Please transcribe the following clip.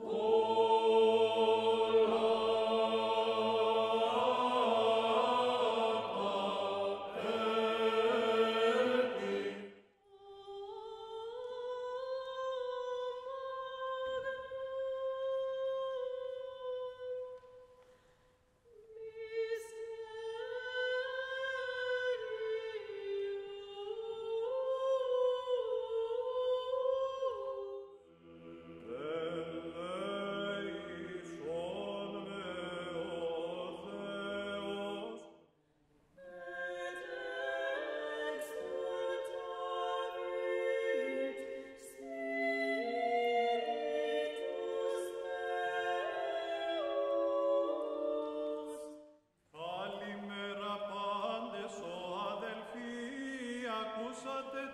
Oh. causate